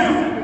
Now,